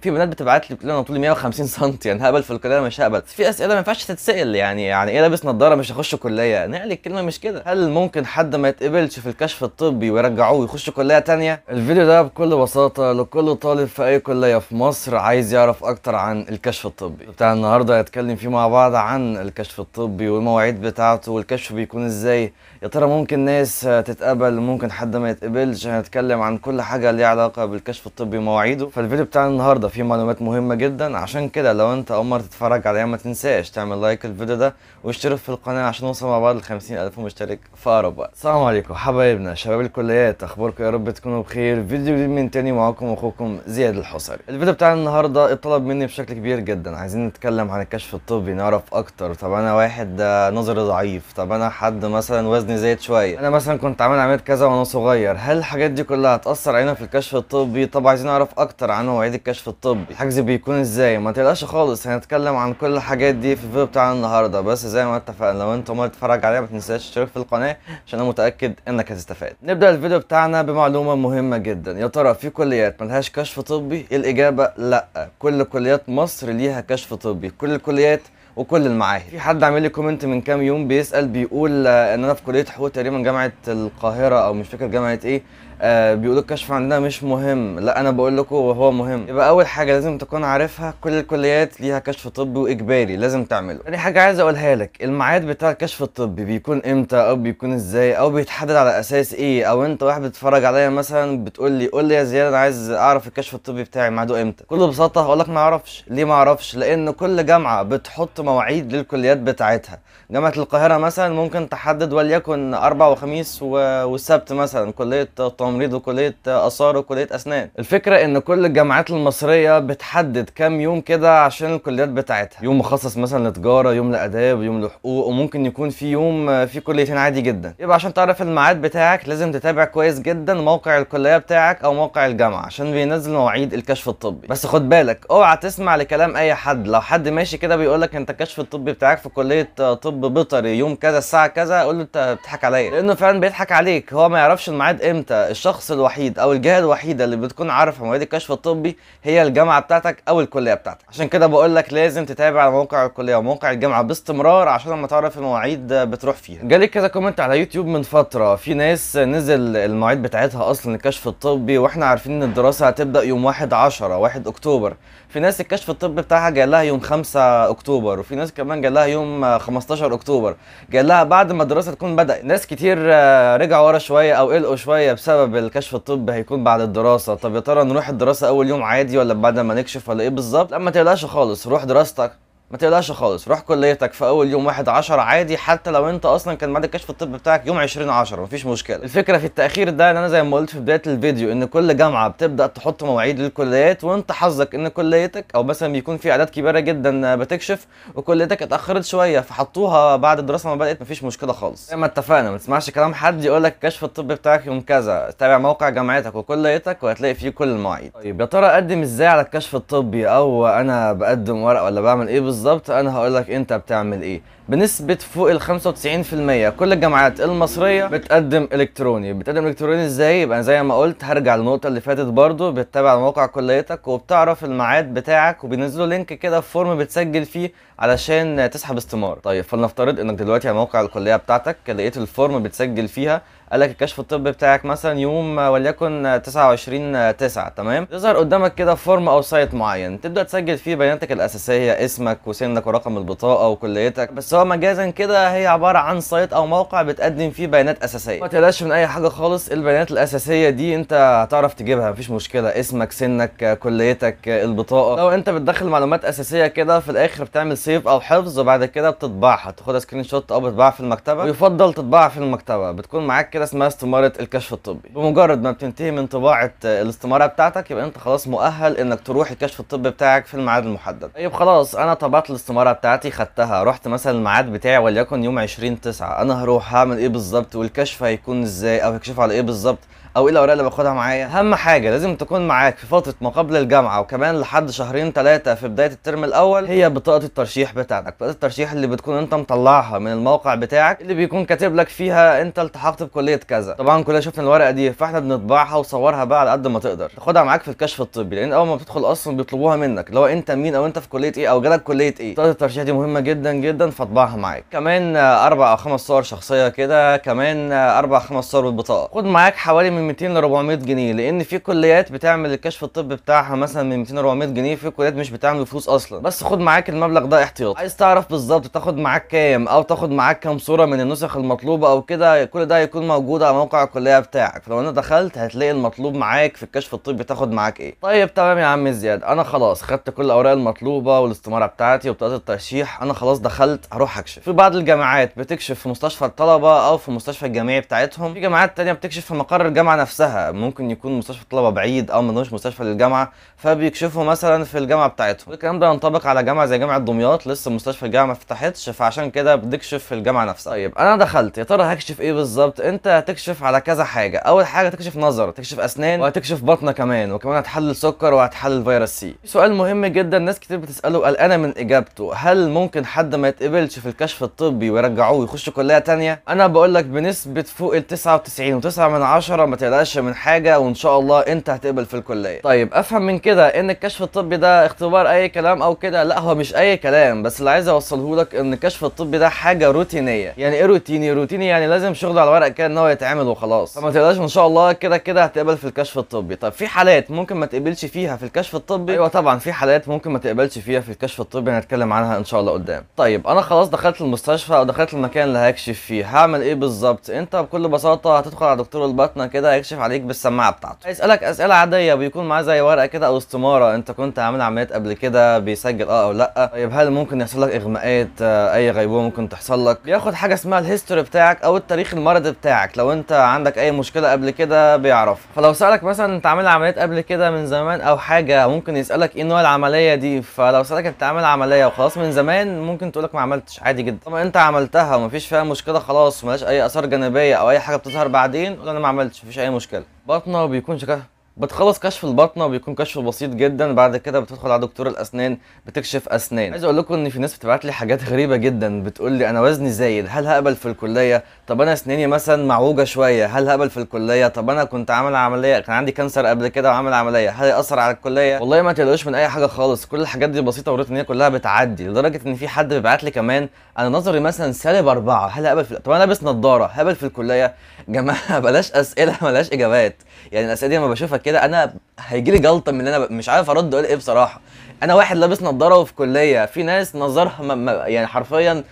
في بنات بتبعت لي بتقول أنا طولي 150 سم يعني هقبل في الكليه مش هقبل في أسئلة ما ينفعش تتسأل يعني يعني إيه لابس نظارة مش هخش كلية؟ نقل الكلمة مش كده. هل ممكن حد ما يتقبلش في الكشف الطبي ويرجعوه ويخش كلية تانية؟ الفيديو ده بكل بساطة لكل طالب في أي كلية في مصر عايز يعرف أكتر عن الكشف الطبي. بتاع النهارده هنتكلم فيه مع بعض عن الكشف الطبي والمواعيد بتاعته والكشف بيكون إزاي. يا ترى ممكن ناس تتقبل ممكن حد ما يتقبلش؟ هنتكلم عن كل حاجة ليها علاقة بالكشف الطبي ومواعيده. فالفيديو بتاعنا النهارده فيه معلومات مهمة جدا. عشان كده لو انت أول مرة تتفرج عليا ما تنساش تعمل لايك الفيديو ده واشترك في القناة عشان نوصل مع بعض ل 50000 مشترك في أقرب وقت. السلام عليكم حبايبنا شباب الكليات أخباركم؟ يا رب تكونوا بخير. فيديو جديد من تاني معاكم أخوكم زياد الحصري. الفيديو بتاعنا النهارده اتطلب مني بشكل كبير جدا. عايزين نتكلم عن الكشف الطبي نعرف أكتر. طب أنا واحد نظري ضعيف. طب أنا حد مثلا وزني زايد شوية. أنا مثلا كنت عامل عملية كذا وأنا صغير. هل الحاجات دي كلها هتأثر علينا في الكشف الطبي؟ طب عايزين نعرف أكتر عن مواعيد الكشف الحجز بيكون إزاي؟ ما تقلقش خالص هنتكلم عن كل الحاجات دي في الفيديو بتاعنا النهارده. بس زي ما اتفقنا لو انت ما تتفرج عليها ما تنساش تشترك في القناة عشان أنا متأكد إنك هتستفاد. نبدأ الفيديو بتاعنا بمعلومة مهمة جدا. يا ترى في كليات ملهاش كشف طبي؟ الإجابة لأ. كل كليات مصر ليها كشف طبي. كل الكليات وكل المعاهد. في حد عامل لي comment من كام يوم بيسأل بيقول آه، إن أنا في كلية حقوق تقريبا جامعة القاهرة أو مش فاكر جامعة إيه آه بيقولوا الكشف عندنا مش مهم. لا أنا بقول لكم هو مهم. يبقى أول حاجة لازم تكون عارفها كل الكليات ليها كشف طبي وإجباري لازم تعمله. تاني حاجة عايز أقولها لك الميعاد بتاع الكشف الطبي بيكون إمتى أو بيكون إزاي أو بيتحدد على أساس إيه؟ أو أنت واحد بتتفرج عليا مثلا بتقول لي قول لي يا زياد أنا عايز أعرف الكشف الطبي بتاعي ميعاده إمتى؟ بكل بساطه هقول لك ما أعرفش. ليه ما أعرفش؟ لأن كل جامعة بتحط مواعيد للكليات بتاعتها. جامعة القاهرة مثلا ممكن تحدد وليكن أربع وخميس والسبت مثلا كلية تمريض وكلية آثار وكلية أسنان. الفكرة إن كل الجامعات المصرية بتحدد كام يوم كده عشان الكليات بتاعتها. يوم مخصص مثلا لتجارة يوم لأداب يوم لحقوق وممكن يكون في يوم في كليتين عادي جدا. يبقى عشان تعرف الميعاد بتاعك لازم تتابع كويس جدا موقع الكلية بتاعك أو موقع الجامعة عشان بينزل مواعيد الكشف الطبي. بس خد بالك اوعى تسمع لكلام أي حد. لو حد ماشي كده بيقول لك أنت الكشف الطبي بتاعك في كلية طب بيطري يوم كذا الساعة كذا قول له انت بتضحك عليا. لأنه فعلا بيضحك عليك. هو ما يعرفش الميعاد إمتى. الشخص الوحيد أو الجهة الوحيدة اللي بتكون عارفه مواعيد الكشف الطبي هي الجامعة بتاعتك أو الكلية بتاعتك. عشان كده بقول لك لازم تتابع على موقع الكلية وموقع الجامعة باستمرار عشان لما تعرف المواعيد بتروح فيها. جالي كذا comment على يوتيوب من فترة. في ناس نزل المواعيد بتاعتها أصلا الكشف الطبي وإحنا عارفين إن الدراسة هتبدأ يوم 1 10 1 أكتوبر. في ناس الكشف الطبي بتاعها جاي لها يوم 5 أكتوبر. وفي ناس كمان جاي لها يوم آه، 15 أكتوبر. جاي لها بعد ما الدراسة تكون بدأت. ناس كتير آه، رجعوا ورا شوية أو قلقوا شوية بسبب الكشف الطبي هيكون بعد الدراسة. طب يا ترى نروح الدراسة أول يوم عادي ولا بعد ما نكشف ولا إيه بالظبط؟ لا تقلقش خالص. روح دراستك. ما تقلقش خالص روح كليتك في أول يوم 1 10 عادي حتى لو أنت أصلا كان بعد الكشف الطبي بتاعك يوم 20 10 مفيش مشكلة. الفكرة في التأخير ده إن أنا زي ما قلت في بداية الفيديو إن كل جامعة بتبدأ تحط مواعيد للكليات وأنت حظك إن كليتك أو مثلا بيكون في أعداد كبيرة جدا بتكشف وكليتك اتأخرت شوية فحطوها بعد الدراسة ما بدأت مفيش مشكلة خالص. زي ما اتفقنا ما تسمعش كلام حد يقول لك الكشف الطبي بتاعك يوم كذا تابع موقع جامعتك وكليتك وهتلاقي فيه كل المواعيد. طيب يا ترى أقدم إزاي على الكشف الطبي أو أنا بقدم ورق ولا بعمل إيه أنا هقول لك أنت بتعمل إيه. بنسبة فوق ال 95% كل الجامعات المصرية بتقدم إلكتروني. بتقدم إلكتروني إزاي؟ يبقى زي ما قلت هرجع للنقطة اللي فاتت برضو بتتابع موقع كليتك وبتعرف الميعاد بتاعك وبينزلوا link كده في form بتسجل فيه علشان تسحب استمارة. طيب فلنفترض إنك دلوقتي على موقع الكلية بتاعتك لقيت ال form بتسجل فيها قال لك الكشف الطبي بتاعك مثلا يوم وليكن 29 9 تمام؟ يظهر قدامك كده form أو site معين تبدأ تسجل فيه بياناتك الأساسية اسمك وسنك ورقم البطاقة وكليتك. بس هو مجازا كده هي عبارة عن site أو موقع بتقدم فيه بيانات أساسية. ما تقلقش من أي حاجة خالص البيانات الأساسية دي أنت هتعرف تجيبها مفيش مشكلة. اسمك سنك كليتك البطاقة. لو أنت بتدخل معلومات أساسية كده في الآخر بتعمل save أو حفظ وبعد كده بتطبعها. تاخدها screenshot أو بتطبعها في المكتبة. ويفضل تطبعها في المكتبة. بتكون معاك كده اسمها استمارة الكشف الطبي. بمجرد ما بتنتهي من طباعة آه، الاستمارة بتاعتك يبقى أنت خلاص مؤهل إنك تروح الكشف الطبي بتاعك في الميعاد المحدد. طيب خلاص أنا طبعت الاستمارة بتاعتي خدتها. رحت مثلا الميعاد بتاعي وليكن يوم 20 9 أنا هروح هعمل إيه بالظبط؟ والكشف هيكون إزاي؟ أو هيكشفوا على إيه بالظبط؟ أو إيه الأوراق اللي باخدها معايا؟ أهم حاجة لازم تكون معاك في فترة ما قبل الجامعة وكمان لحد شهرين ثلاثة في بداية الترم الأول هي بطاقة الترشيح بتاعتك. بطاقة الترشيح اللي بتكون أنت مطلعها من الموقع بتاعك اللي بيكون كاتب لك فيها أنت التحقت بكلية كذا. طبعا كلنا شفنا الورقة دي فإحنا بنطبعها وصورها بقى على قد ما تقدر. تاخدها معاك في الكشف الطبي لأن أول ما بتدخل أصلا بيطلبوها منك اللي هو أنت مين أو أنت في كلية إيه أو جالك كلية إيه. بطاقة الترشيح دي مهمة جدا جدا فاطبعها معاك. كمان أربع أو خمس صور شخصية كده كمان أربع خمس صور بالبطاقة. خد معاك حوالي من 200 ل 400 جنيه لأن في كليات بتعمل الكشف الطبي بتاعها مثلا من 200 ل 400 جنيه في كليات مش بتعمل فلوس أصلا. بس خد معاك المبلغ ده احتياط عايز تعرف بالظبط تاخد معاك كام أو تاخد معاك كام صورة من النسخ المطلوبة أو كده كل ده هيكون موجود على موقع الكلية بتاعك. فلو أنت دخلت هتلاقي المطلوب معاك في الكشف الطبي تاخد معاك إيه. طيب تمام يا عم زياد. أنا خلاص خدت كل الأوراق المطلوبة والاستمارة بتاعتي وبطاقه الترشيح. أنا خلاص دخلت هروح أكشف. في بعض الجامعات بتكشف في مستشفى الطلبة أو في مستشفى الجامعي بتاعتهم. في جامعات تانية بتكشف في مقر الجامعة نفسها. ممكن يكون مستشفى الطلبه بعيد أو ملوش مستشفى للجامعة فبيكشفوا مثلا في الجامعة بتاعتهم. الكلام ده ينطبق على جامعة زي جامعة دمياط. لسه مستشفى الجامعة ما فتحتش فعشان كده بتكشف في الجامعة نفسها. طيب أنا دخلت. يا ترى هكشف إيه بالظبط؟ أنت هتكشف على كذا حاجة. أول حاجة تكشف نظر تكشف أسنان وهتكشف بطنة كمان وكمان هتحلل سكر وهتحلل فيروس سي. سؤال مهم جدا ناس كتير بتسأله قلقانه من إجابته هل ممكن حد ما يتقبلش في الكشف الطبي ويرجعوه ويخش كلية تانية؟ أنا بقول لك بنسبة فوق ال 99 و9 من عشرة ما تقلقش من حاجة وإن شاء الله أنت هتقبل في الكلية. طيب أفهم من كده إن الكشف الطبي ده اختبار أي كلام أو كده؟ لأ هو مش أي كلام بس اللي عايز أوصله لك إن الكشف الطبي ده حاجة روتينية. يعني إيه روتيني؟ روتيني يعني لازم شغل على ورق كده إن هو يتعمل وخلاص. فما تقلقش إن شاء الله كده كده هتقبل في الكشف الطبي. طب في حالات ممكن ما تقبلش فيها في الكشف الطبي؟ أيوه طبعا. في حالات ممكن ما تقبلش فيها في الكشف الطبي هنتكلم عنها إن شاء الله قدام. طيب أنا خلاص دخلت المستشفى أو دخلت المكان اللي هكشف فيه هعمل إيه بالظبط؟ أنت بكل بساطة هتدخل على دكتور الباطنه كده هيكشف عليك بالسماعة بتاعته. هيسألك أسئلة عادية بيكون معاه زي ورقة كده أو استمارة. أنت كنت عامل عمليات قبل كده بيسجل آه أو لأ؟ طيب هل ممكن يحصل لك إغماءات آه، أي غيبوبة ممكن تحصل لك؟ بياخد حاجة اسمها ال history بتاعك أو التاريخ المرضي بتاعك. لو أنت عندك أي مشكلة قبل كده بيعرف فلو سألك مثلا أنت عامل عمليات قبل كده من زمان أو حاجة ممكن يسألك إيه نوع العملية دي؟ فلو سألك أنت عامل عملية وخلاص من زمان ممكن تقولك ما عملتش عادي جدا. طبعا أنت عملتها ومفيش فيها مشكلة خلاص وملهاش أي آثار جانبية أو أي حاجة بتظهر بعدين قول أنا ما عملتش مفيش أي مشكلة. بطنه بيكون شكلها بتخلص كشف البطنة بيكون كشف بسيط جدا بعد كده بتدخل على دكتور الأسنان بتكشف أسنان. عايز أقول لكم إن في ناس بتبعت لي حاجات غريبة جدا بتقول لي أنا وزني زايد هل هقبل في الكلية؟ طب أنا أسناني مثلا معوجة شوية هل هقبل في الكلية؟ طب أنا كنت عامل عملية كان عندي كانسر قبل كده وعامل عملية هل ياثر على الكلية؟ والله ما تقلقوش من أي حاجة خالص كل الحاجات دي بسيطة وروتينية كلها بتعدي لدرجة إن في حد بيبعت لي كمان أنا نظري مثلا سالب أربعة هل هقبل في طب أنا لابس نظارة هقبل في الكلية؟ جماعة بلاش أسئلة بلاش إجابات. يعني الأسئلة دي لما بشوفها كده أنا هيجي لي جلطة من اللي أنا. مش عارف أرد أقول إيه بصراحة أنا واحد لابس نظاره وفي كليه في ناس نظرها. يعني حرفيا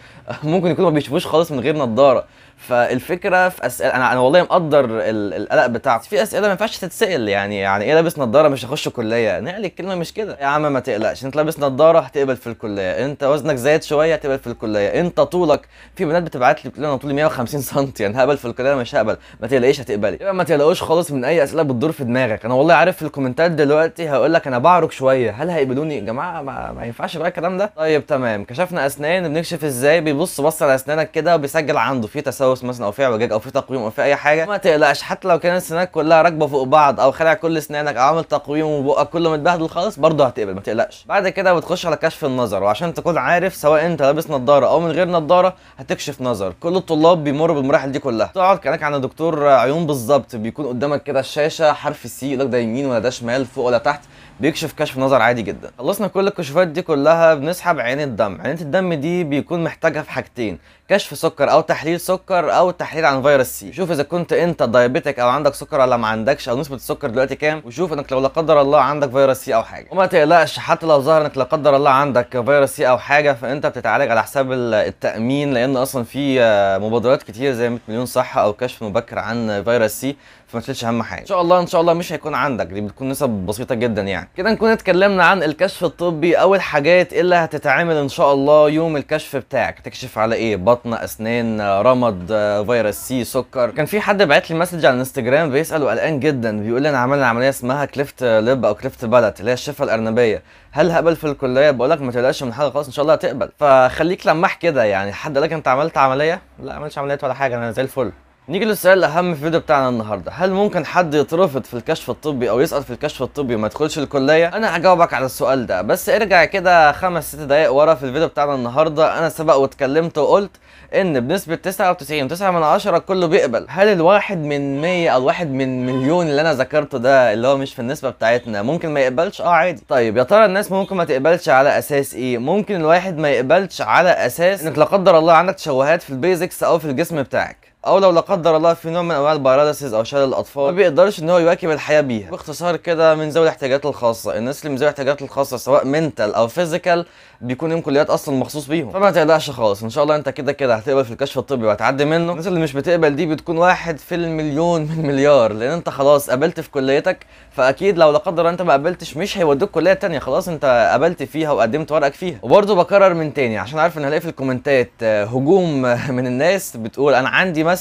ممكن يكونوا ما بيشوفوش خالص من غير نظاره فالفكرة في اسئله أنا أنا والله مقدر ال- القلق بتاعتي في أسئلة ما ينفعش تتسأل يعني يعني إيه لابس نظاره مش هخش كلية؟ نقلي الكلمة مش كده. يا عم ما تقلقش أنت لابس نظاره هتقبل في الكلية. أنت وزنك زايد شوية هتقبل في الكلية. أنت طولك في بنات بتبعت لي بتقول أنا طولي 150 سم يعني هقبل في الكلية مش هقبل. ما تقلقيش هتقبلي. يبقى ما تقلقوش خالص من أي أسئلة بتدور في دماغك. أنا والله عارف في الكومنتات دلوقتي هقول لك أنا بعرج شوية. هل هيقبلوني؟ يا جماعة ما, ما ينفعش بقى الكلام ده. طيب تمام. كشفنا أسنان بنكشف إزاي؟ بيبص بص على أسنانك كده وبيسجل عنده. في تسوس مثلا أو في اعوجاج أو في تقويم أو في أي حاجة. ما تقلقش حتى لو كانت اسنانك كلها راكبة فوق بعض أو خلع كل أسنانك أو عامل تقويم وبقك كله متبهدل خالص برضه هتقبل. ما تقلقش. بعد كده بتخش على كشف النظر. وعشان تكون عارف سواء أنت لابس نظارة أو من غير نظارة هتكشف نظر. كل الطلاب بيمروا بالمراحل دي كلها. تقعد كانك عند دكتور عيون بالظبط. بيكون قدامك كده الشاشة حرف السي لك ده يمين ولا ده شمال فوق ولا تحت. بيكشف كشف نظر عادي جدا. خلصنا كل الكشوفات دي كلها بنسحب عين الدم. عينة الدم دي بيكون محتاجها في حاجتين. كشف سكر أو تحليل سكر أو تحليل عن فيروس سي. شوف إذا كنت أنت diabetic أو عندك سكر ولا ما عندكش أو نسبة السكر دلوقتي كام وشوف إنك لو لا قدر الله عندك فيروس سي أو حاجة. وما تقلقش حتى لو ظهر إنك لا قدر الله عندك فيروس سي أو حاجة فأنت بتتعالج على حساب ال- التأمين لأن أصلا في آه، مبادرات كتير زي 100 مليون صحة أو كشف مبكر عن فيروس سي فما تشيلش هم حاجة. إن شاء الله إن شاء الله مش هيكون عندك دي بتكون نسب بسيطة جدا يعني. كده نكون اتكلمنا عن الكشف الطبي أو الحاجات اللي هتتعمل إن شاء الله يوم الكشف بتاعك. تكشف على إيه؟ بطن أسنان آه، فيروس سي سكر. كان في حد بعت لي message على الانستجرام بيسال وقلقان جدا بيقول لي أنا عملنا عملية اسمها cleft lip أو cleft palate اللي هي الشفة الأرنبية. هل هقبل في الكلية؟ بقول لك ما تقلقش من حاجة خالص إن شاء الله هتقبل. فخليك لماح كده يعني حد قال لك أنت عملت عملية؟ لا ما عملتش عمليات ولا حاجة أنا زي الفل. نيجي للسؤال الأهم في الفيديو بتاعنا النهارده. هل ممكن حد يترفض في الكشف الطبي أو يسقط في الكشف الطبي وما يدخلش الكلية؟ أنا هجاوبك على السؤال ده. بس ارجع كده خمس ست دقايق ورا في الفيديو بتاعنا النهارده. أنا سبق واتكلمت وقلت إن بنسبة 99 9 من 10 كله بيقبل. هل الواحد من 100 أو واحد من مليون اللي أنا ذكرته ده اللي هو مش في النسبة بتاعتنا ممكن ما يقبلش؟ آه عادي. طيب يا ترى الناس ممكن ما تقبلش على أساس إيه؟ ممكن الواحد ما يقبلش على أساس إنك لا قدر الله عندك تشوهات في ال physique أو في الجسم بتاعك. أو لو لا قدر الله في نوع من أنواع ال paralysis أو شلل الأطفال ما بيقدرش إن هو يواكب الحياة بيها. باختصار كده من ذوي الاحتياجات الخاصة الناس اللي من ذوي الاحتياجات الخاصة سواء mental أو physical بيكون لهم كليات أصلا مخصوص بيهم. فما تقلقش خالص إن شاء الله أنت كده كده هتقبل في الكشف الطبي وهتعدي منه. الناس اللي مش بتقبل دي بتكون واحد في المليون من مليار لأن أنت خلاص قبلت في كليتك فأكيد لو لا قدر أنت ما قبلتش مش هيودوك كلية تانية خلاص أنت قبلت فيها وقدمت ورقك فيها. وبرضه بكرر من تاني عشان عارف إن هلاقي في ال commentات هجوم من الناس بتقول أنا عندي مثلا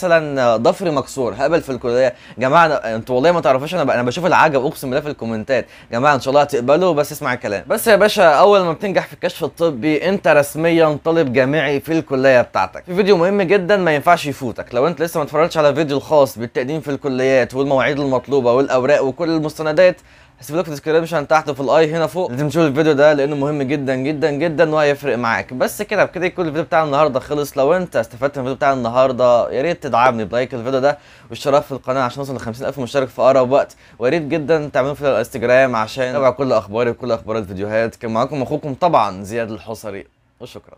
ضفري مكسور هقبل في الكلية. جماعة أنتوا والله ما تعرفوش أنا أنا بشوف العجب أقسم بالله في ال commentات. جماعة إن شاء الله هتقبلوا بس اسمع الكلام. بس يا باشا أول ما بتنجح في الكشف الطبي أنت رسميا طالب جامعي في الكلية بتاعتك. في فيديو مهم جدا ما ينفعش يفوتك. لو أنت لسه ما اتفرجتش على الفيديو الخاص بالتقديم في الكليات والمواعيد المطلوبة والأوراق وكل المستندات هسيب لك في ال description تحت وفي ال i هنا فوق. لازم تشوف الفيديو ده لأنه مهم جدا جدا جدا وهيفرق معاك. بس كده بكده يكون الفيديو بتاع النهارده خلص. لو انت استفدت من الفيديو بتاع النهارده يا ريت تدعمني ب like الفيديو ده والاشتراك في القناة عشان نوصل ل 50000 مشترك في أقرب وقت. ويا ريت جدا تعملوا في الانستجرام عشان تتابعوا كل أخباري وكل أخبار الفيديوهات. كان معاكم أخوكم طبعا زياد الحصري. وشكرا.